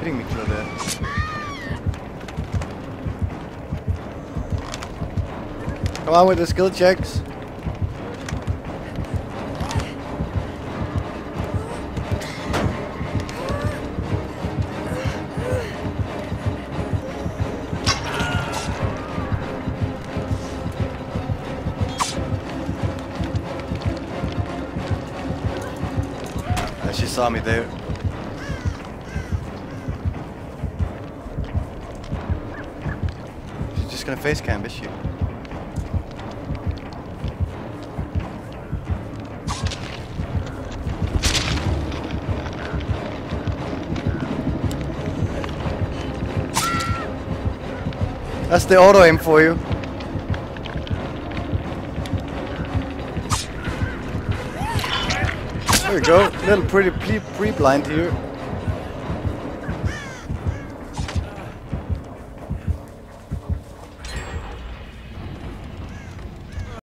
kidding me, Claudette? Come on with the skill checks. She saw me there. Just gonna face camp, is she? That's the auto aim for you. There we go. Little pretty pre-blind here.